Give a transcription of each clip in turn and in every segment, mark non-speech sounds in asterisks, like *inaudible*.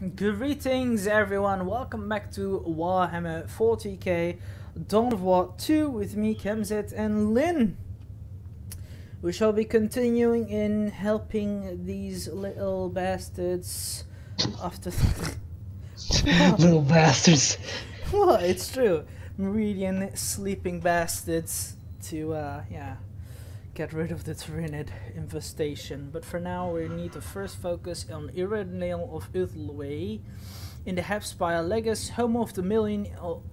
Greetings everyone, welcome back to Warhammer 40k Dawn of War 2 with me, Kemsyt and Lynn. We shall be continuing in helping these little bastards after... *laughs* little bastards. *laughs* well, it's true. Meridian sleeping bastards to, uh, yeah, get rid of the Tyranid infestation. But for now, we need to first focus on Idranel of Ulthwe. In the Hebspire Legis, home of the million,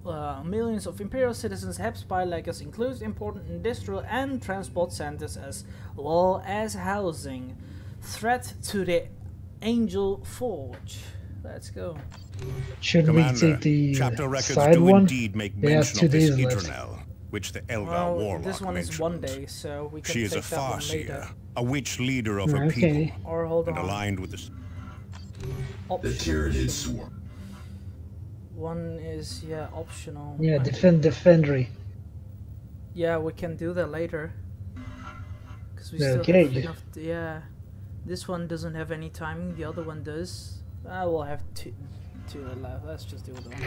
uh, millions of Imperial citizens, Hebspire Legis includes important industrial and transport centers as well as housing. Threat to the Angel Forge. Let's go. Should Commander, we take the chapter records side do one? indeed make They mention two of this days. Idranel, which the Eldar Well, Warlock this one mentioned. is one day, so we can She is a that one. Farseer, a witch leader of her Okay. people, Or hold and on. aligned with the s- The Option. Tyranid swarm. One is yeah optional. Yeah, I- defend defendery. Yeah, we can do that later. Cause we Okay. still have enough. To, yeah, this one doesn't have any timing. The other one does. Ah, I will have two, two left. Let's just do the one.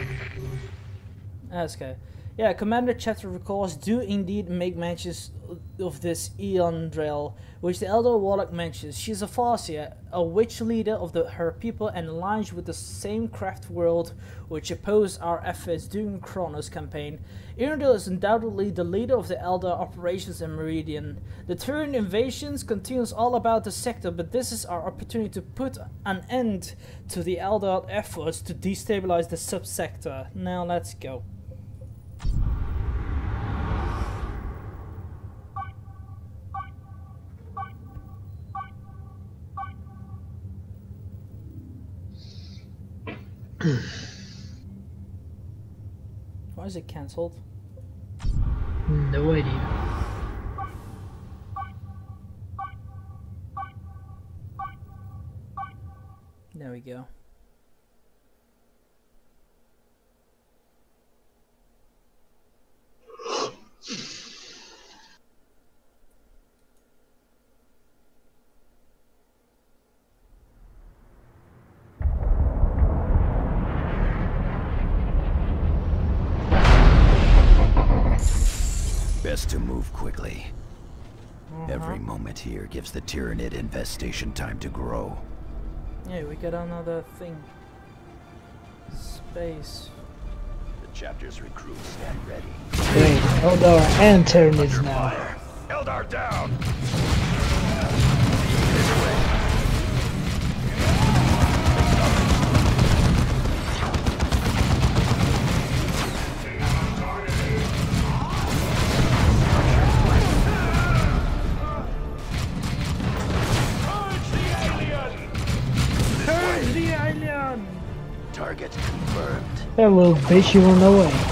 Ah, That's okay. Yeah, Commander Chapter recalls do indeed make mentions of this Idranel, which the Eldar Warlock mentions. She's a Farseer, a witch leader of the, her people and aligns with the same craft world which opposed our efforts during Kronus campaign. Idranel is undoubtedly the leader of the Eldar operations in Meridian. The Tyranid invasions continues all about the sector, but this is our opportunity to put an end to the Eldar efforts to destabilize the subsector. Now let's go. Why is it cancelled? No idea. There we go. Best to move quickly. Every Uh-huh. moment here gives the Tyranid infestation time to grow. Yeah, we got another thing. Space. The chapter's recruits stand ready. Wait, Eldar and Tyranids now. Eldar down! That little bitch, you run away. Toss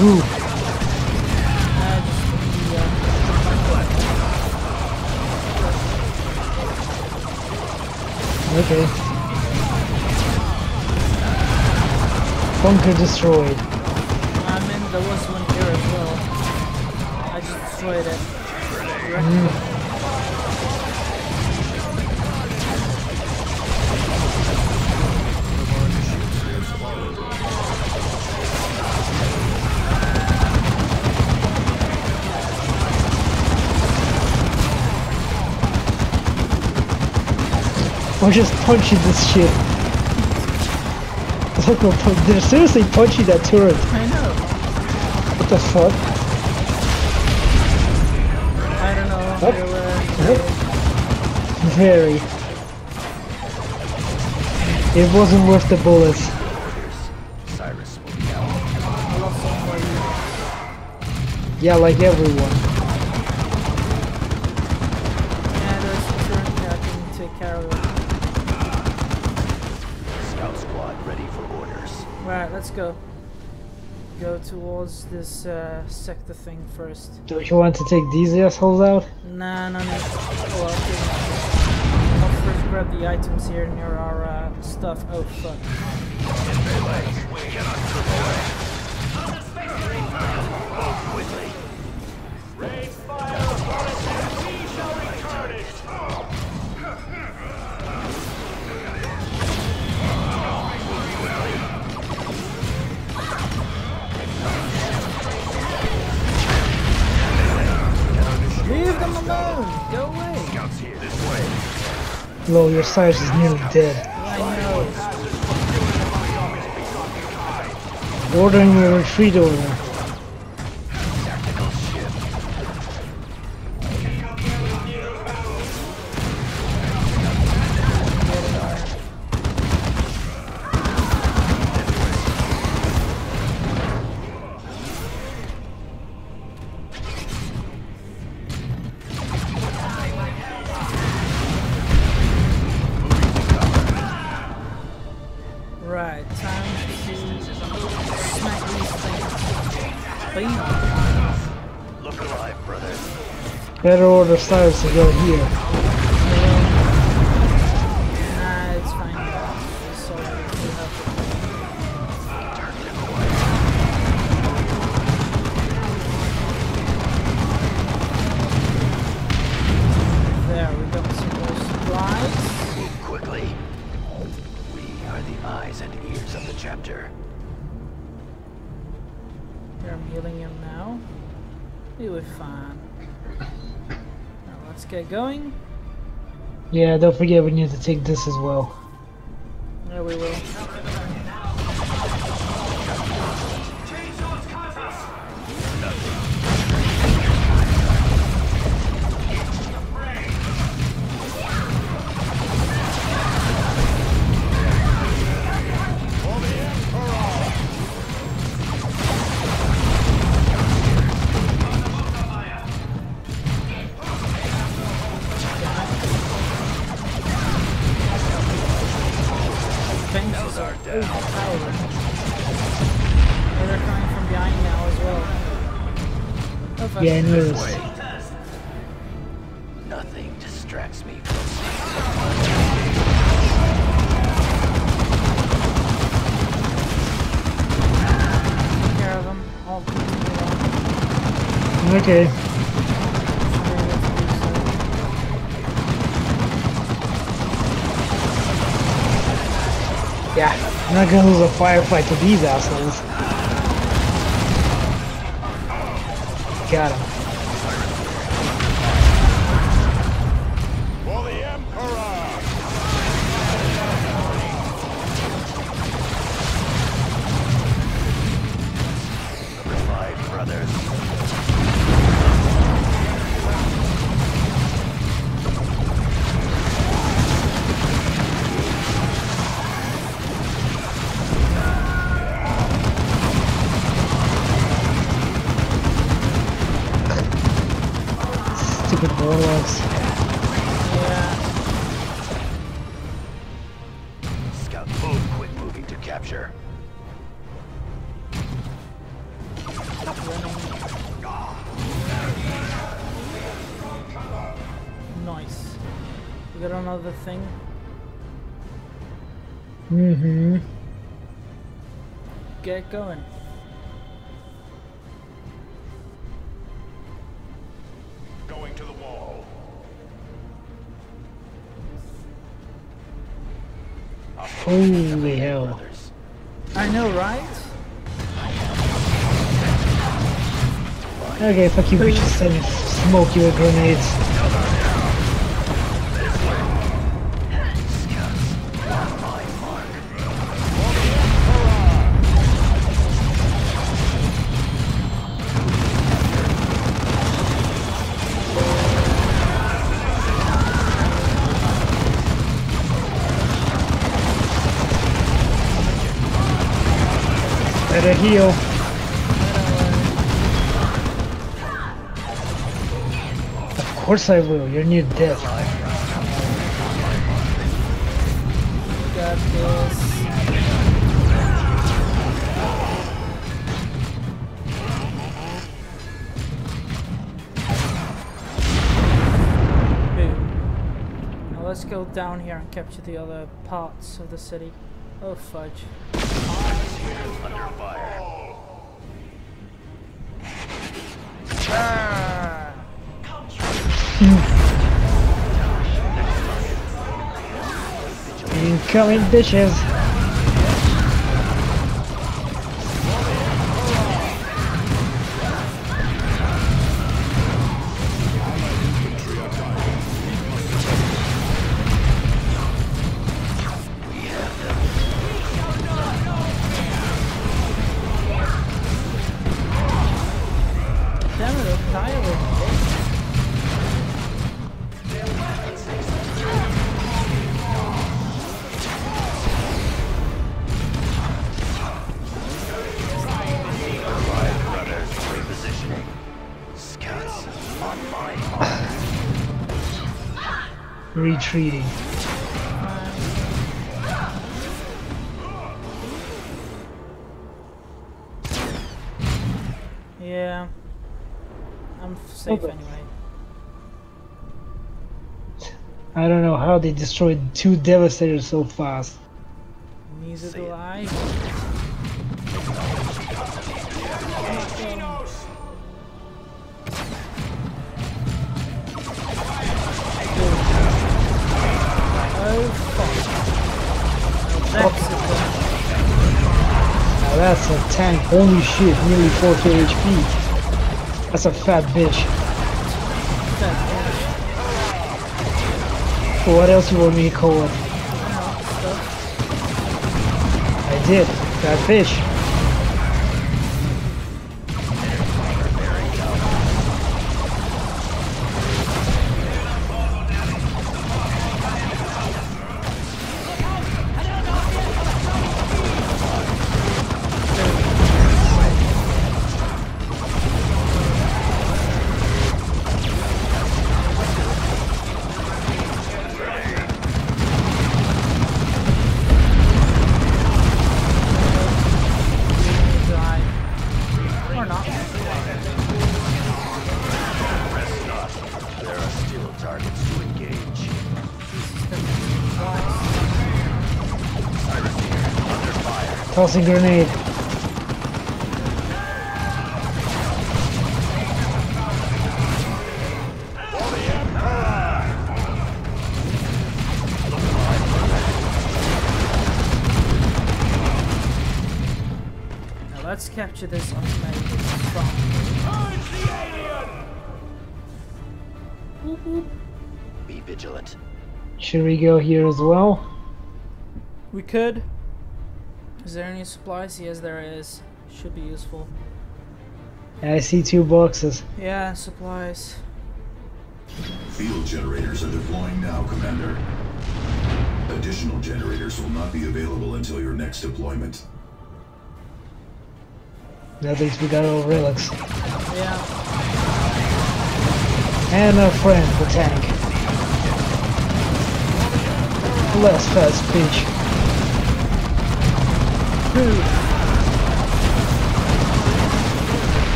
Yeah, who? Just the, Okay. Bunker destroyed. I mean, there was one here as well. I just destroyed it. Mm. We're just punching this shit. Look, we're pu- they're seriously punching that turret. I know. What the fuck? I don't know. What? They were- Very. It wasn't worth the bullets. Cyrus will be out. I lost somebody. Yeah, like everyone. Towards this uh, sector thing first. Don't you want to take these assholes out? Nah, no, no. Well. I'll first grab the items here near our uh, stuff. Oh, fuck. Leave them alone! Go away! Lo, your Cyrus is nearly dead. Ordering a retreat order. Better order Cyrus to go here. There, we got some more supplies. Move quickly. We are the eyes and ears of the chapter. I'm healing him now. He'll be fine. Now let's get going. Yeah, don't forget we need to take this as well. There we will. Fences are overpowered. Oh, they're coming from behind now as well. Oh. Yeah, I noticed. Nothing distracts me from Take care of them. I'll. Okay. I'm not gonna lose a firefight to these assholes. Got him. Thing. Mm-hmm. Get going. Going to the wall. Holy hell. Brothers. I know, right? Okay, fuck you bitches, send smoke you with grenades. Heal. Of course I will. You're near death. Now let's go down here and capture the other parts of the city. Oh fudge. Under fire. Ah! Incoming bitches. Retreating. Yeah. I'm safe Okay. anyway. I don't know how they destroyed two Devastators so fast. Neither do I. that's a tank. Holy shit, nearly 4k HP. That's a fat bitch. What else you want me to call it? I did. Fat bitch. Tossing grenade. Now let's capture this automatic from. Whoop, whoop. Be vigilant. Should we go here as well? We could. Is there any supplies? Yes, there is. Should be useful. I see two boxes. Yeah, supplies. Field generators are deploying now, Commander. Additional generators will not be available until your next deployment. At least we got our relics. Yeah. And a friend, the tank. Less fast bitch.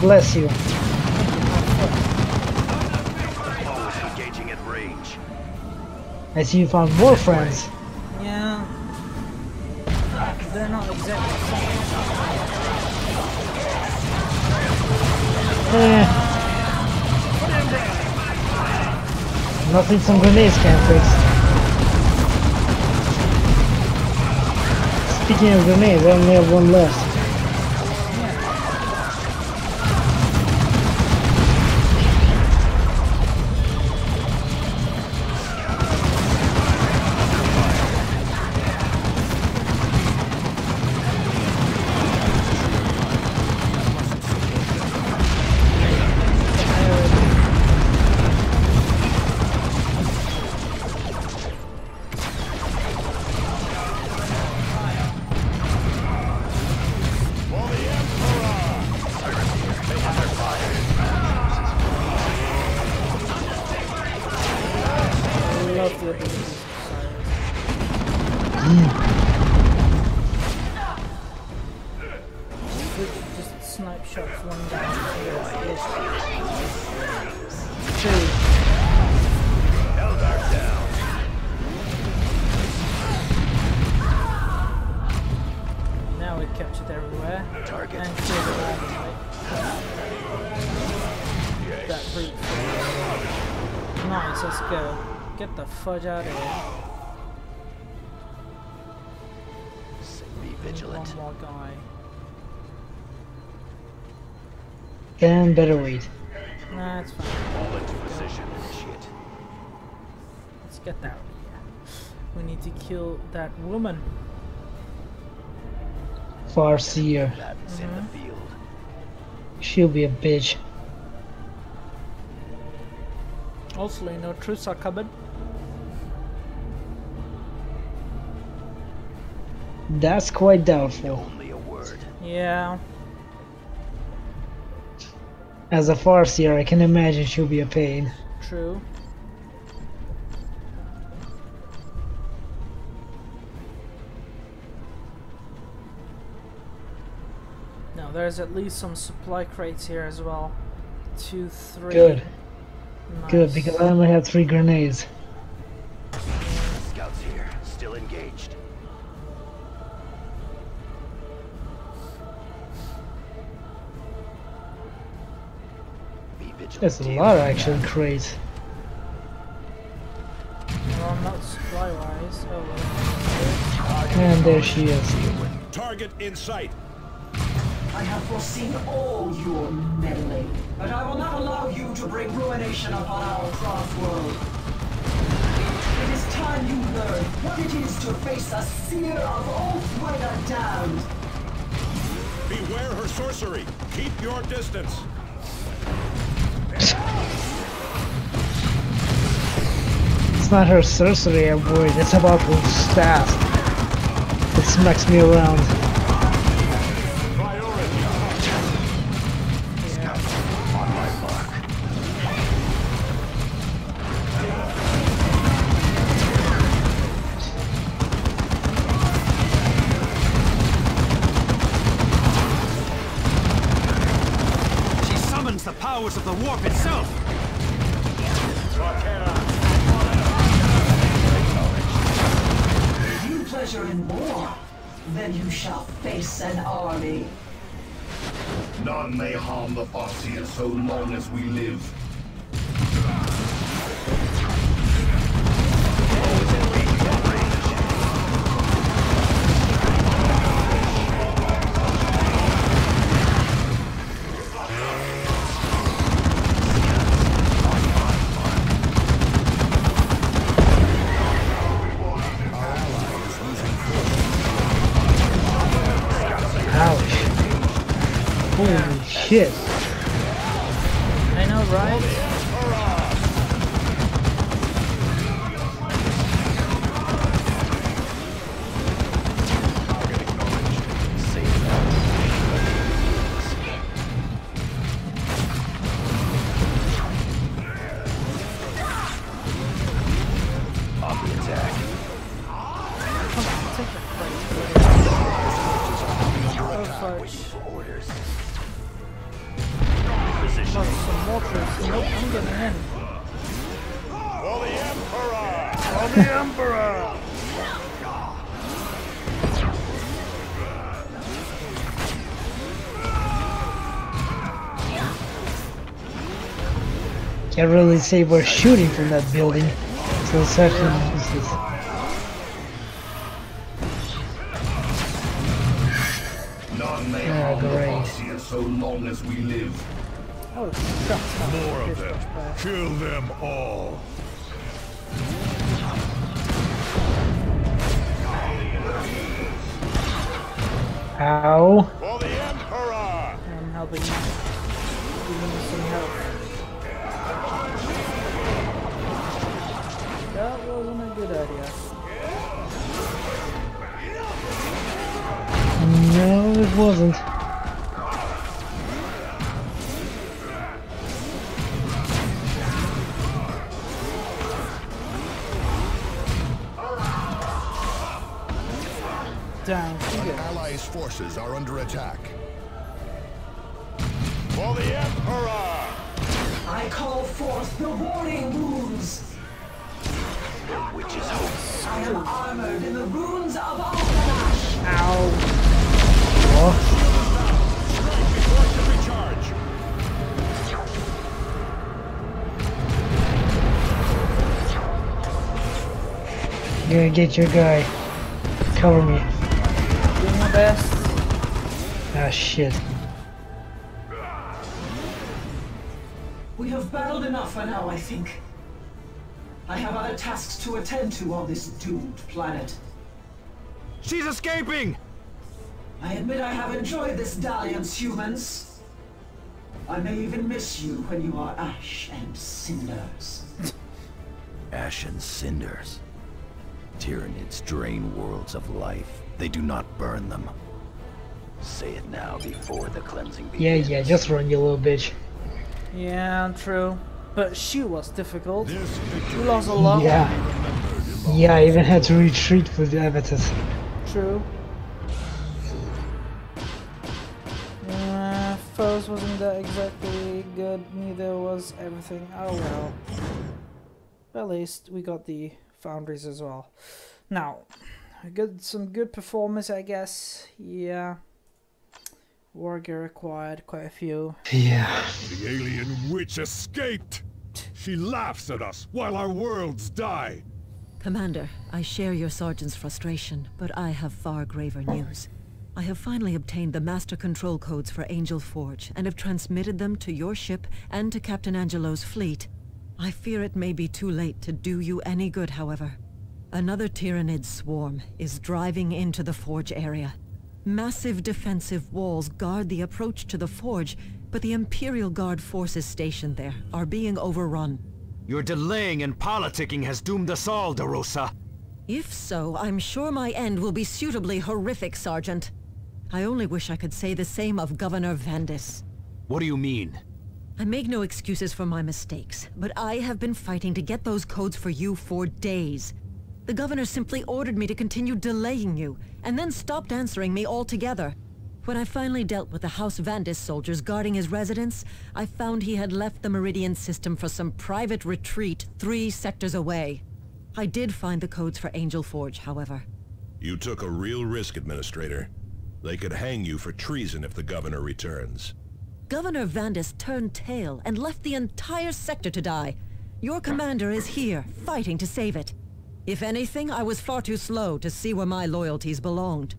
Bless you. Engaging at range. I see you found more friends. Eh. Nothing some grenades can fix. Speaking of grenades, I only have one left. Fudge out of here. Be vigilant. One more guy. And better wait. Nah, it's fine. Fall into position. Initiate. Let's get that out. We need to kill that woman. Farseer. Combatants in the mm-hmm. field. She'll be a bitch. Also, you know, truths are coming. That's quite doubtful. Only a word. Yeah. As a Farseer, I can imagine she'll be a pain. True. Now there's at least some supply crates here as well. Two, three. Good. Good, because I only have three grenades. That's a lot of actually crates. Well, not supply wise. Oh, uh, well. And there she is. Target in sight. I have foreseen all your meddling, but I will not allow you to bring ruination upon our craftworld. It is time you learn what it is to face a seer of Ulthwe the Damned. Beware her sorcery. Keep your distance. It's not her sorcery I'm worried, it's about her staff. It smacks me around. The so long as we live. Ouch. Holy shit. I know, right? Nope, I'm getting in. For the Emperor. For the Emperor. Can't really say we're shooting from that building. So it's Oh, crap. More of them. Kill them all. Ow. For the Emperor. I'm helping you. Giving you some help. That wasn't a good idea. No, it wasn't. Forces are under attack. For the Emperor! I call forth the warning runes. The witch's hope. I am armored in the runes of Alpanash. Ow. Before to recharge! Yeah, get your guy. Cover me. Doing my best. Ah, shit. We have battled enough for now, I think. I have other tasks to attend to on this doomed planet. She's escaping! I admit I have enjoyed this dalliance, humans. I may even miss you when you are ash and cinders. *laughs* Ash and cinders. Tyranids drain worlds of life. They do not burn them. Say it now before the cleansing Yeah, begins. yeah, just run, you little bitch. Yeah, true. But she was difficult. This victory We lost a lot. Yeah. Yeah, I even had to retreat with the avatars. True. Uh, foes wasn't that exactly good. Neither was everything. Oh well. But at least we got the foundries as well. Now, we got some good performance, I guess. Yeah. War gear acquired quite a few. Yeah. The alien witch escaped! She laughs at us while our worlds die! Commander, I share your sergeant's frustration, but I have far graver news. I have finally obtained the master control codes for Angel Forge and have transmitted them to your ship and to Captain Angelo's fleet. I fear it may be too late to do you any good, however. Another Tyranid swarm is driving into the Forge area. Massive defensive walls guard the approach to the Forge, but the Imperial Guard forces stationed there are being overrun. Your delaying and politicking has doomed us all, DeRosa. If so, I'm sure my end will be suitably horrific, Sergeant. I only wish I could say the same of Governor Vandis. What do you mean? I make no excuses for my mistakes, but I have been fighting to get those codes for you for days. The governor simply ordered me to continue delaying you, and then stopped answering me altogether. When I finally dealt with the House Vandis soldiers guarding his residence, I found he had left the Meridian system for some private retreat three sectors away. I did find the codes for Angel Forge, however. You took a real risk, Administrator. They could hang you for treason if the governor returns. Governor Vandis turned tail and left the entire sector to die. Your commander is here, fighting to save it. If anything, I was far too slow to see where my loyalties belonged.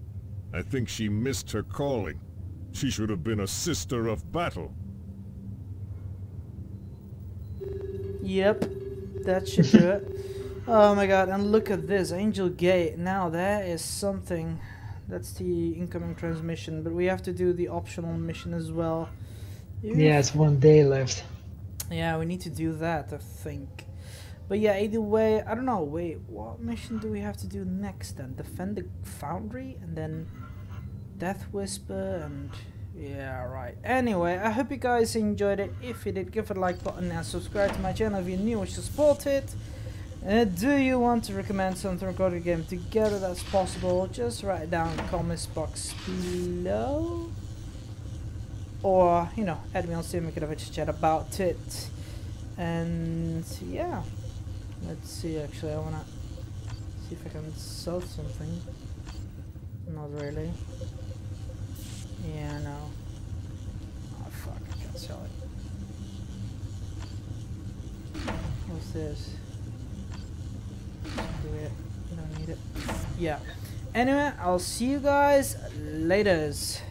I think she missed her calling. She should have been a sister of battle. Yep, that should do it. *laughs* Oh my god, and look at this, Angel Gate. Now that is something. That's the incoming transmission, but we have to do the optional mission as well. Yeah, it's one day left. Yeah, we need to do that, I think. But yeah, either way, I don't know. Wait, what mission do we have to do next then? Defend the Foundry and then Death Whisper and yeah, right. Anyway, I hope you guys enjoyed it. If you did, give it a like button and subscribe to my channel if you're new to support it. Uh, do you want to recommend something record a game together that's possible? Just write it down comments box below. Or, you know, add me on Steam, we could have a chat about it. And yeah. Let's see actually, I wanna see if I can sell something. Not really. Yeah, no. Oh fuck, I can't sell it. What's this? Do it. Don't need it. Yeah. Anyway, I'll see you guys laters.